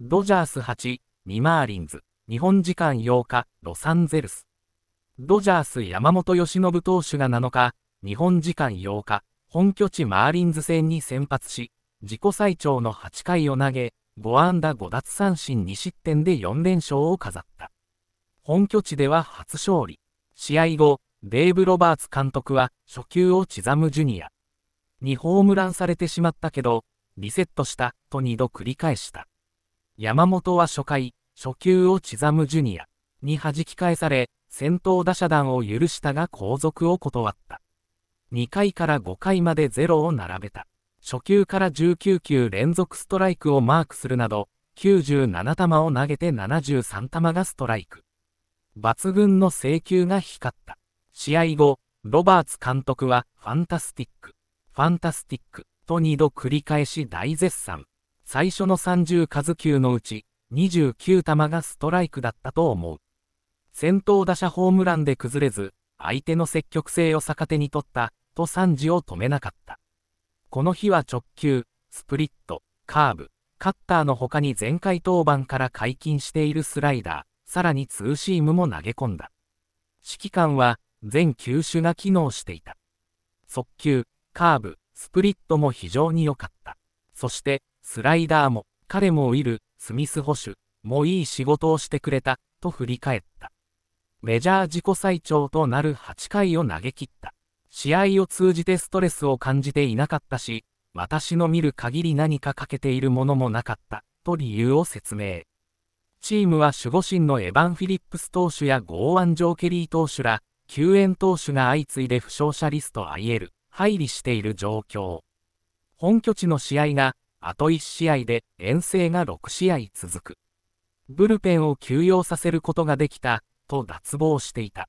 ドジャース8、2マーリンズ、日本時間8日、ロサンゼルス。ドジャース山本由伸投手が7日、日本時間8日、本拠地マーリンズ戦に先発し、自己最長の8回を投げ、5安打5奪三振2失点で4連勝を飾った。本拠地では初勝利。試合後、デーブ・ロバーツ監督は初球を刻むジュニア。にホームランされてしまったけど、リセットしたと2度繰り返した。山本は初回、初球を刻むジュニアに弾き返され、先頭打者弾を許したが後続を断った。2回から5回までゼロを並べた。初球から19球連続ストライクをマークするなど、97球を投げて73球がストライク。抜群の制球が光った。試合後、ロバーツ監督はファンタスティック、ファンタスティックと2度繰り返し大絶賛。最初の30数球のうち29球がストライクだったと思う。先頭打者ホームランで崩れず、相手の積極性を逆手に取ったと賛辞を止めなかった。この日は直球、スプリット、カーブ、カッターの他に前回登板から解禁しているスライダー、さらにツーシームも投げ込んだ。指揮官は全球種が機能していた。速球、カーブ、スプリットも非常に良かった。そして、スライダーも、彼もいる、スミス保守、もいい仕事をしてくれた、と振り返った。メジャー自己最長となる8回を投げ切った。試合を通じてストレスを感じていなかったし、私の見る限り何か欠けているものもなかった、と理由を説明。チームは守護神のエヴァン・フィリップス投手やゴーアン・ジョー・ケリー投手ら、救援投手が相次いで負傷者リスト IL、配理している状況。本拠地の試合が、あと1試合で遠征が6試合続く。ブルペンを休養させることができた、と脱帽していた。